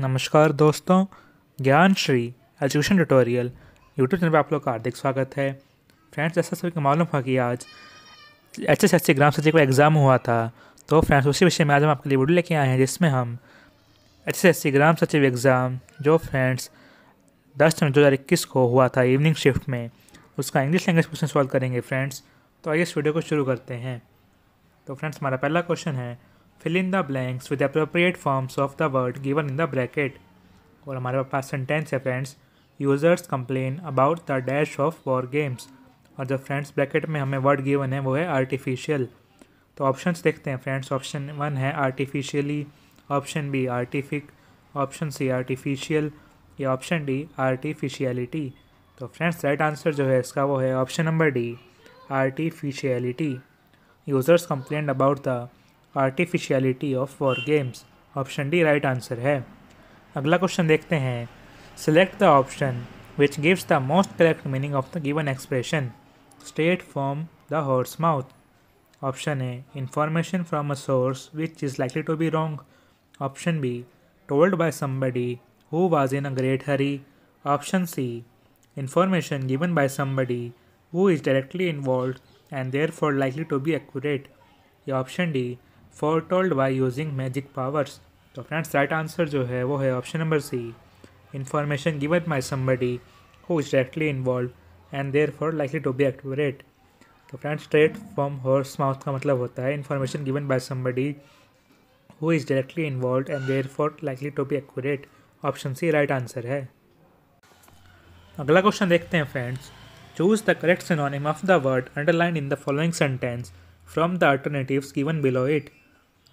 नमस्कार दोस्तों, Gyan Shri education tutorial, YouTube channel पर आप लोग का हार्दिक स्वागत है। फ्रेंड्स ऐसा सभी को मालूम हुआ कि आज एच एस एस सी ग्राम सचिव का एग्ज़ाम हुआ था तो फ्रेंड्स, उसी विषय में आज हम आपके लिए वीडियो लेके आए हैं, जिसमें हम एच एस एस सी ग्राम सचिव एग्ज़ाम, जो फ्रेंड्स दस जनवरी दो हज़ार इक्कीस को हुआ था इवनिंग शिफ्ट में, उसका इंग्लिश लैंग्वेज क्वेश्चन सॉल्व करेंगे फ्रेंड्स। तो आइए इस वीडियो को शुरू करते हैं। तो फ्रेंड्स, हमारा पहला क्वेश्चन है fill in the blanks with appropriate forms of the word given in the bracket. और हमारे पास सेंटेंस है friends users complain about the dash of war games और जो फ्रेंड्स ब्रैकेट में हमें वर्ड गिवन है, वो है आर्टिफिशियल तो ऑप्शंस देखते हैं फ्रेंड्स ऑप्शन वन है artificially option B artifice option C artificial या ऑप्शन डी आर्टिफिशियलिटी तो फ्रेंड्स राइट आंसर जो है इसका वो है option number D artificiality users complain about the artificiality of war games option D right answer है। अगला क्वेश्चन देखते हैं। Select the option which gives the most correct meaning of the given expression straight from the horse mouth option A information from a source which is likely to be wrong option B told by somebody who was in a great hurry. Option c, information given by somebody who is directly involved and therefore likely to be accurate. या option D for told by using magic powers तो friends right answer जो है, वो है option number C information given by somebody who is directly involved and therefore likely to be accurate तो friends straight from horse mouth का मतलब होता है information given by somebody who is directly involved and therefore likely to be accurate option C right answer है. अगला question देखते हैं friends choose the correct synonym of the word underline in the following sentence from the alternatives given below it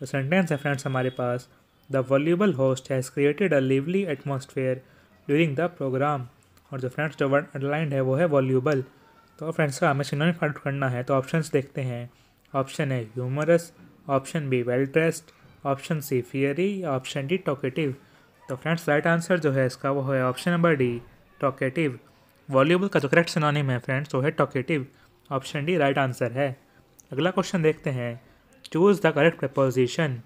sentence है friends हमारे पास the voluble host has created a lively atmosphere during the programme और जो friends जो word underlined है, वो है voluble तो friends का हमें सिनोनिम फाइंड करना है तो ऑप्शंस देखते हैं. ऑप्शन है humorous option B well dressed option C fiery option D talkative तो फ्रेंड्स राइट आंसर जो है इसका वो है option number D talkative voluble का जो करेक्ट सिनोनिम है फ्रेंड्स वो है talkative option D right answer है. अगला क्वेश्चन देखते हैं. Choose the correct preposition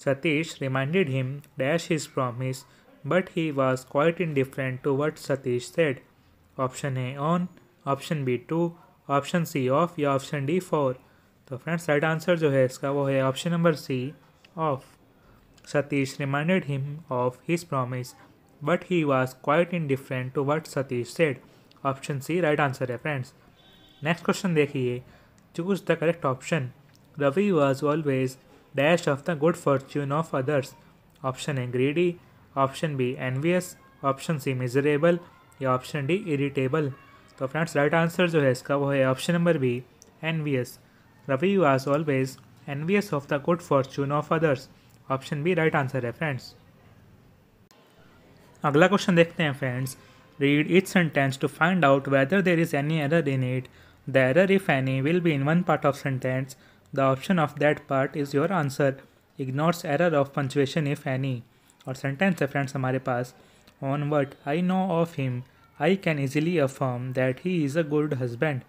Satish reminded him dash his promise but he was quite indifferent to what Satish said option A on option B to option C of या option D for तो friends right answer जो है इसका वो है option number C of Satish reminded him of his promise but he was quite indifferent to what Satish said option C right answer है friends next question देखिए. Choose the correct option. Ravi was always dash of the good fortune of others. Option A greedy, option B envious, option C miserable या option D irritable तो friends right answer जो है इसका वो है option number B envious Ravi was always envious of the good fortune of others option B right answer है friends अगला question देखते हैं friends read it sentence to find out whether there is any error in it The error, if any, will be in one part of sentence. The option of that part is your answer. Ignores error of punctuation, if any. और sentence है friends हमारे पास. On what I know of him I can easily affirm that he is a good husband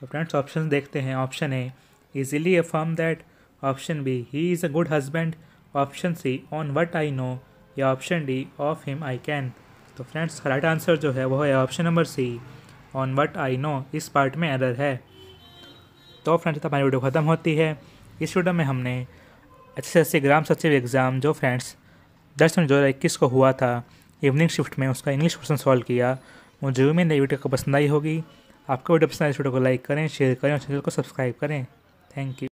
तो friends option देखते हैं. Option A easily affirm that option B he is a good husband option C on what I know या option D of him I can तो friends right answer जो है, वो है option number C on what I know इस part में error है. तो फ्रेंड्स हमारी वीडियो ख़त्म होती है, इस वीडियो में हमने एच एस ग्राम सचिव एग्ज़ाम जो फ्रेंड्स, दस दो हज़ार इक्कीस को हुआ था इवनिंग शिफ्ट में उसका इंग्लिश क्वेश्चन सॉल्व किया। मुझे उम्मीद नई वीडियो को पसंद आई होगी। आपको वीडियो पसंद आई वीडियो को लाइक करें शेयर करें और चैनल को सब्सक्राइब करें। Thank you